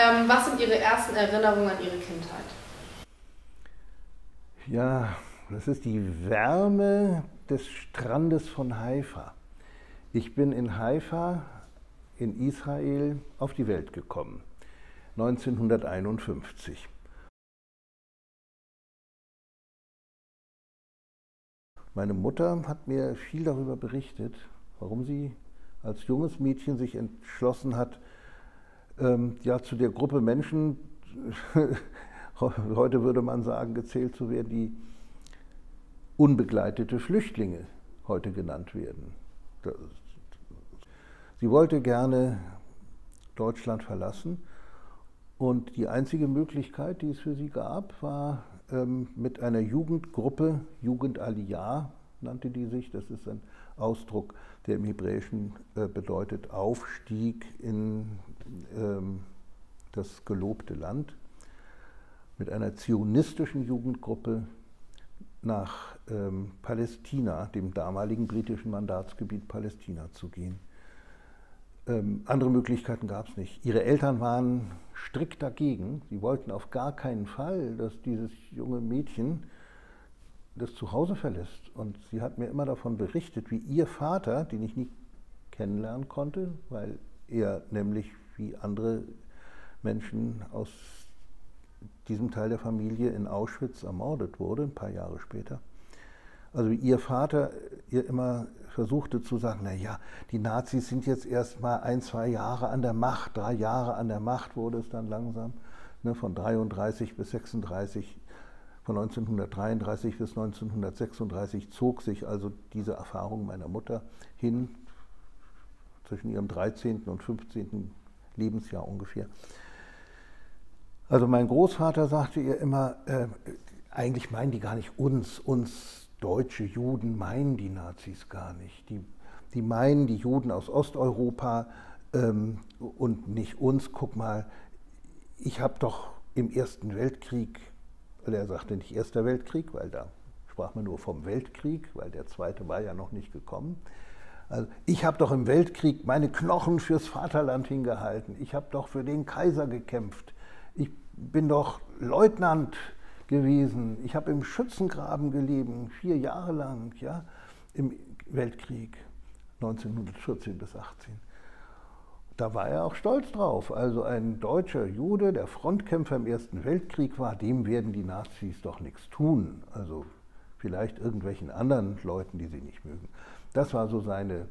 Ähm, was sind Ihre ersten Erinnerungen an Ihre Kindheit? Ja, das ist die Wärme des Strandes von Haifa. Ich bin in Haifa in Israel auf die Welt gekommen, 1951. Meine Mutter hat mir viel darüber berichtet, warum sie als junges Mädchen sich entschlossen hat, ähm, ja, zu der Gruppe Menschen, heute würde man sagen, gezählt zu werden, die unbegleitete Flüchtlinge heute genannt werden. Sie wollte gerne Deutschland verlassen und die einzige Möglichkeit, die es für sie gab, war ähm, mit einer Jugendgruppe, Jugend Aliyah nannte die sich, das ist ein Ausdruck, der im Hebräischen äh, bedeutet Aufstieg in ähm, das gelobte Land, mit einer zionistischen Jugendgruppe nach ähm, Palästina, dem damaligen britischen Mandatsgebiet Palästina, zu gehen. Ähm, andere Möglichkeiten gab es nicht. Ihre Eltern waren strikt dagegen. Sie wollten auf gar keinen Fall, dass dieses junge Mädchen das Zuhause verlässt. Und sie hat mir immer davon berichtet, wie ihr Vater, den ich nie kennenlernen konnte, weil er nämlich wie andere Menschen aus diesem Teil der Familie in Auschwitz ermordet wurde, ein paar Jahre später. Also wie ihr Vater ihr immer versuchte zu sagen, na ja, die Nazis sind jetzt erst mal ein, zwei Jahre an der Macht, drei Jahre an der Macht wurde es dann langsam, ne, von 33 bis 36, von 1933 bis 1936 zog sich also diese Erfahrung meiner Mutter hin, zwischen ihrem 13. und 15. Lebensjahr ungefähr. Also mein Großvater sagte ihr immer, äh, eigentlich meinen die gar nicht uns, uns deutsche Juden meinen die Nazis gar nicht. Die, die meinen die Juden aus Osteuropa ähm, und nicht uns. Guck mal, ich habe doch im Ersten Weltkrieg, er sagte nicht Erster Weltkrieg, weil da sprach man nur vom Weltkrieg, weil der zweite war ja noch nicht gekommen. Also ich habe doch im Weltkrieg meine Knochen fürs Vaterland hingehalten. Ich habe doch für den Kaiser gekämpft. Ich bin doch Leutnant gewesen. Ich habe im Schützengraben gelebt, vier Jahre lang, ja, im Weltkrieg 1914 bis 18. Da war er auch stolz drauf. Also ein deutscher Jude, der Frontkämpfer im Ersten Weltkrieg war, dem werden die Nazis doch nichts tun. Also vielleicht irgendwelchen anderen Leuten, die sie nicht mögen. Das war so seine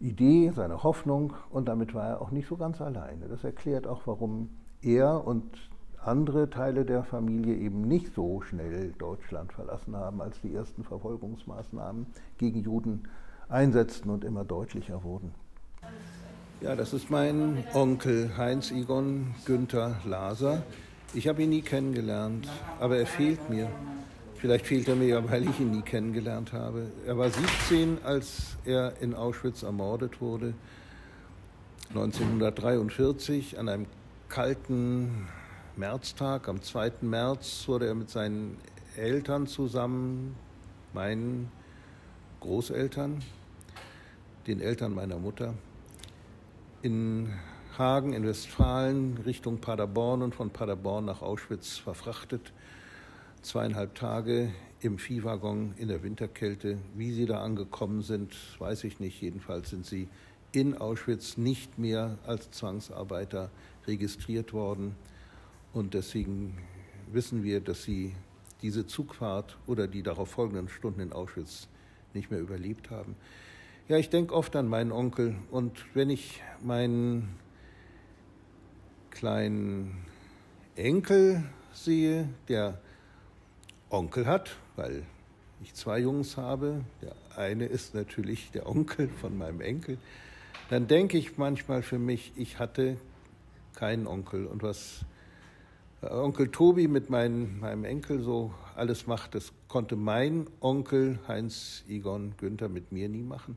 Idee, seine Hoffnung und damit war er auch nicht so ganz alleine. Das erklärt auch, warum er und andere Teile der Familie eben nicht so schnell Deutschland verlassen haben, als die ersten Verfolgungsmaßnahmen gegen Juden einsetzten und immer deutlicher wurden. Ja, das ist mein Onkel Heinz Igon Günther Laser. Ich habe ihn nie kennengelernt, aber er fehlt mir. Vielleicht fehlt er mir ja, weil ich ihn nie kennengelernt habe. Er war 17, als er in Auschwitz ermordet wurde. 1943 an einem kalten Märztag, am 2. März, wurde er mit seinen Eltern zusammen, meinen Großeltern, den Eltern meiner Mutter, in Hagen in Westfalen Richtung Paderborn und von Paderborn nach Auschwitz verfrachtet. Zweieinhalb Tage im Viehwaggon in der Winterkälte. Wie sie da angekommen sind, weiß ich nicht. Jedenfalls sind sie in Auschwitz nicht mehr als Zwangsarbeiter registriert worden. Und deswegen wissen wir, dass sie diese Zugfahrt oder die darauf folgenden Stunden in Auschwitz nicht mehr überlebt haben. Ja, ich denke oft an meinen Onkel und wenn ich meinen kleinen Enkel sehe, der Onkel hat, weil ich zwei Jungs habe, der eine ist natürlich der Onkel von meinem Enkel, dann denke ich manchmal für mich, ich hatte keinen Onkel und was Onkel Tobi mit mein, meinem Enkel so alles macht, das konnte mein Onkel Heinz Igon Günther mit mir nie machen.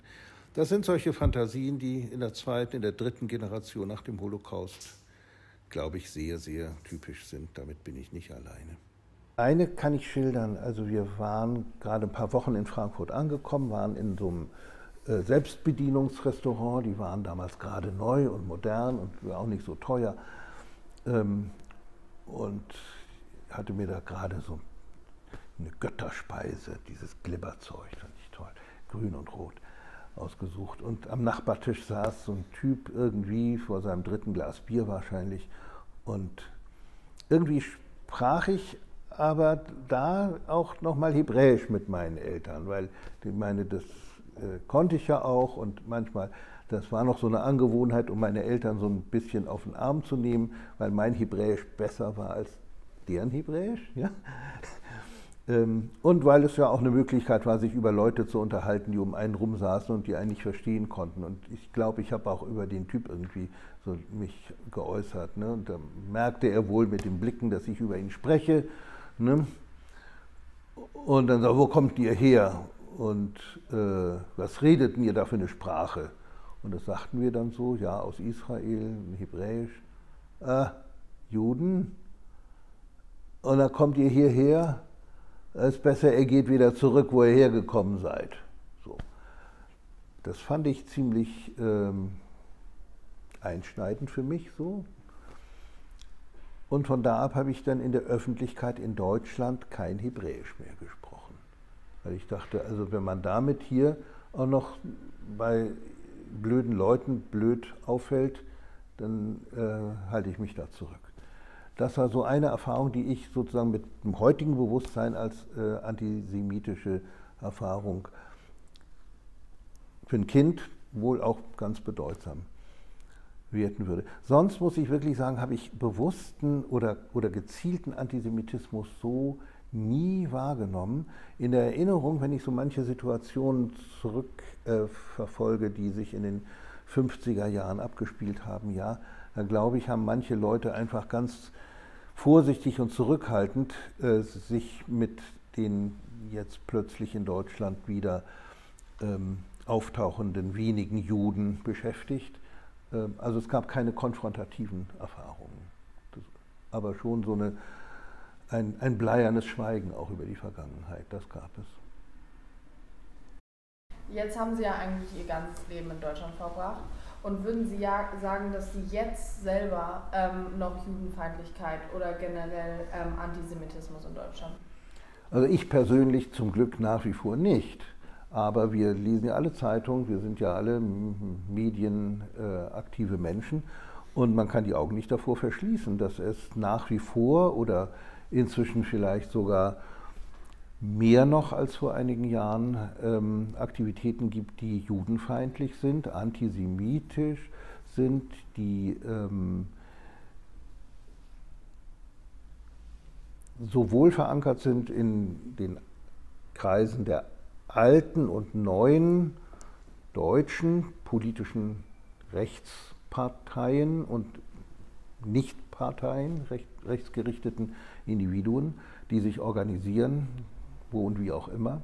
Das sind solche Fantasien, die in der zweiten, in der dritten Generation nach dem Holocaust, glaube ich, sehr, sehr typisch sind. Damit bin ich nicht alleine. Eine kann ich schildern. Also wir waren gerade ein paar Wochen in Frankfurt angekommen, waren in so einem äh, Selbstbedienungsrestaurant. Die waren damals gerade neu und modern und auch nicht so teuer. Ähm, und hatte mir da gerade so eine Götterspeise, dieses Glibberzeug, fand ich toll, grün und rot, ausgesucht. Und am Nachbartisch saß so ein Typ irgendwie vor seinem dritten Glas Bier wahrscheinlich. Und irgendwie sprach ich aber da auch nochmal Hebräisch mit meinen Eltern, weil ich meine, das äh, konnte ich ja auch und manchmal, das war noch so eine Angewohnheit, um meine Eltern so ein bisschen auf den Arm zu nehmen, weil mein Hebräisch besser war als deren Hebräisch. Ja? Ähm, und weil es ja auch eine Möglichkeit war, sich über Leute zu unterhalten, die um einen rum saßen und die einen nicht verstehen konnten. Und ich glaube, ich habe auch über den Typ irgendwie so mich geäußert. Ne? Und da merkte er wohl mit den Blicken, dass ich über ihn spreche. Ne? Und dann sagt, wo kommt ihr her? Und äh, was redeten ihr da für eine Sprache? Und das sagten wir dann so, ja, aus Israel, Hebräisch. Ah, Juden? Und dann kommt ihr hierher? Es ist besser, er geht wieder zurück, wo ihr hergekommen seid. So. Das fand ich ziemlich ähm, einschneidend für mich so. Und von da ab habe ich dann in der Öffentlichkeit in Deutschland kein Hebräisch mehr gesprochen. Weil ich dachte, also wenn man damit hier auch noch bei blöden Leuten blöd auffällt, dann äh, halte ich mich da zurück. Das war so eine Erfahrung, die ich sozusagen mit dem heutigen Bewusstsein als äh, antisemitische Erfahrung für ein Kind wohl auch ganz bedeutsam werten würde. Sonst muss ich wirklich sagen, habe ich bewussten oder, oder gezielten Antisemitismus so nie wahrgenommen. In der Erinnerung, wenn ich so manche Situationen zurückverfolge, äh, die sich in den 50er Jahren abgespielt haben, ja, da glaube ich, haben manche Leute einfach ganz vorsichtig und zurückhaltend äh, sich mit den jetzt plötzlich in Deutschland wieder ähm, auftauchenden wenigen Juden beschäftigt. Ähm, also es gab keine konfrontativen Erfahrungen, das, aber schon so eine, ein, ein bleiernes Schweigen auch über die Vergangenheit, das gab es. Jetzt haben Sie ja eigentlich Ihr ganzes Leben in Deutschland verbracht. Und würden Sie ja sagen, dass Sie jetzt selber ähm, noch Judenfeindlichkeit oder generell ähm, Antisemitismus in Deutschland? Also ich persönlich zum Glück nach wie vor nicht. Aber wir lesen ja alle Zeitungen, wir sind ja alle medienaktive äh, Menschen. Und man kann die Augen nicht davor verschließen, dass es nach wie vor oder inzwischen vielleicht sogar mehr noch als vor einigen Jahren ähm, Aktivitäten gibt, die judenfeindlich sind, antisemitisch sind, die ähm, sowohl verankert sind in den Kreisen der alten und neuen deutschen politischen Rechtsparteien und Nichtparteien, recht, rechtsgerichteten Individuen, die sich organisieren, wo und wie auch immer.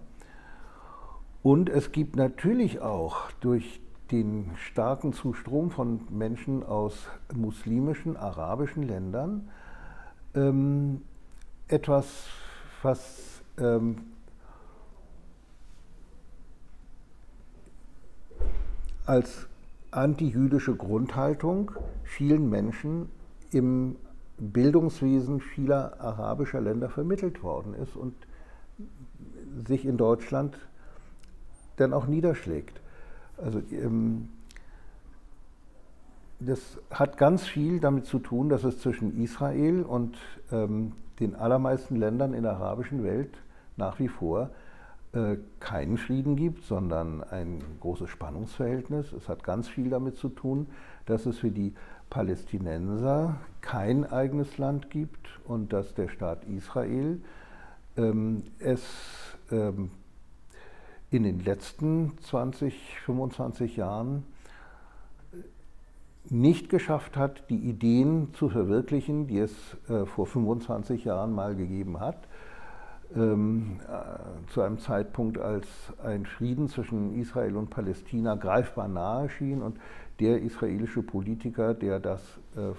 Und es gibt natürlich auch durch den starken Zustrom von Menschen aus muslimischen, arabischen Ländern ähm, etwas, was ähm, als antijüdische Grundhaltung vielen Menschen im Bildungswesen vieler arabischer Länder vermittelt worden ist und sich in Deutschland dann auch niederschlägt. Also ähm, das hat ganz viel damit zu tun, dass es zwischen Israel und ähm, den allermeisten Ländern in der arabischen Welt nach wie vor keinen Frieden gibt, sondern ein großes Spannungsverhältnis. Es hat ganz viel damit zu tun, dass es für die Palästinenser kein eigenes Land gibt und dass der Staat Israel ähm, es ähm, in den letzten 20, 25 Jahren nicht geschafft hat, die Ideen zu verwirklichen, die es äh, vor 25 Jahren mal gegeben hat. Ähm, äh, zu einem Zeitpunkt, als ein Frieden zwischen Israel und Palästina greifbar nahe schien und der israelische Politiker, der das äh,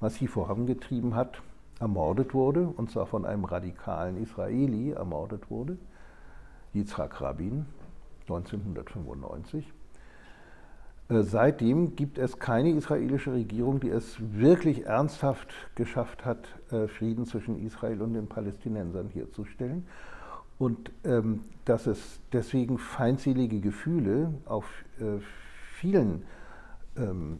massiv vorangetrieben hat, ermordet wurde, und zwar von einem radikalen Israeli ermordet wurde, Yitzhak Rabin, 1995. Äh, seitdem gibt es keine israelische Regierung, die es wirklich ernsthaft geschafft hat, äh, Frieden zwischen Israel und den Palästinensern herzustellen. Und ähm, dass es deswegen feindselige Gefühle auf äh, vielen, ähm,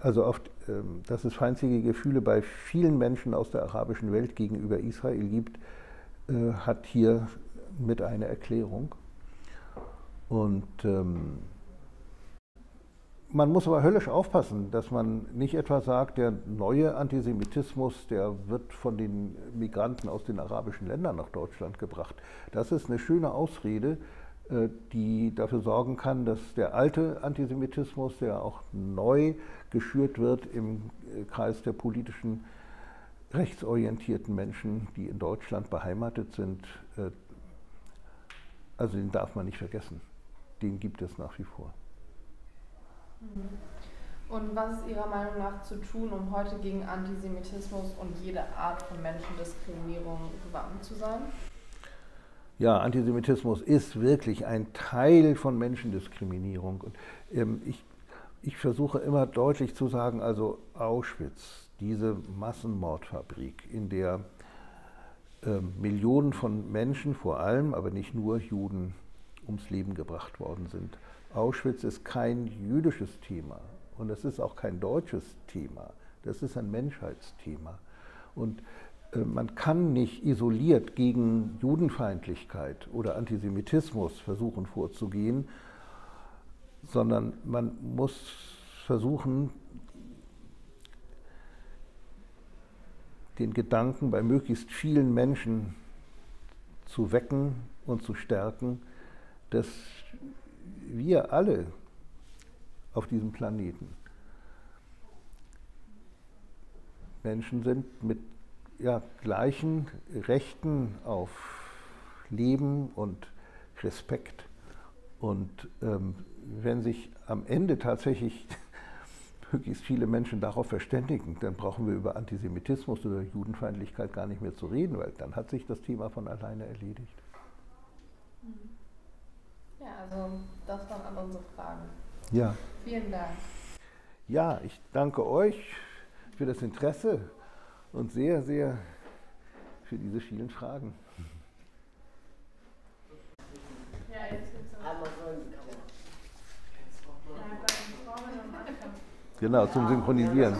also auf, ähm, dass es feindselige Gefühle bei vielen Menschen aus der arabischen Welt gegenüber Israel gibt, äh, hat hier mit einer Erklärung. Und ähm, man muss aber höllisch aufpassen, dass man nicht etwa sagt, der neue Antisemitismus, der wird von den Migranten aus den arabischen Ländern nach Deutschland gebracht. Das ist eine schöne Ausrede, äh, die dafür sorgen kann, dass der alte Antisemitismus, der auch neu geschürt wird im äh, Kreis der politischen rechtsorientierten Menschen, die in Deutschland beheimatet sind, äh, also den darf man nicht vergessen. Den gibt es nach wie vor. Mhm. Und was ist Ihrer Meinung nach zu tun, um heute gegen Antisemitismus und jede Art von Menschendiskriminierung gewappnet zu sein? Ja, Antisemitismus ist wirklich ein Teil von Menschendiskriminierung. Und ähm, ich, ich versuche immer deutlich zu sagen, also Auschwitz, diese Massenmordfabrik, in der äh, Millionen von Menschen, vor allem, aber nicht nur Juden, ums Leben gebracht worden sind, Auschwitz ist kein jüdisches Thema und es ist auch kein deutsches Thema. Das ist ein Menschheitsthema. Und äh, man kann nicht isoliert gegen Judenfeindlichkeit oder Antisemitismus versuchen vorzugehen, sondern man muss versuchen, den Gedanken bei möglichst vielen Menschen zu wecken und zu stärken, dass wir alle auf diesem Planeten Menschen sind mit ja, gleichen Rechten auf Leben und Respekt. Und ähm, wenn sich am Ende tatsächlich möglichst viele Menschen darauf verständigen, dann brauchen wir über Antisemitismus oder Judenfeindlichkeit gar nicht mehr zu reden, weil dann hat sich das Thema von alleine erledigt. Ja, also das waren alle unsere Fragen. Ja. Vielen Dank. Ja, ich danke euch für das Interesse und sehr, sehr für diese vielen Fragen. Ja, jetzt wird's Genau, zum Synchronisieren.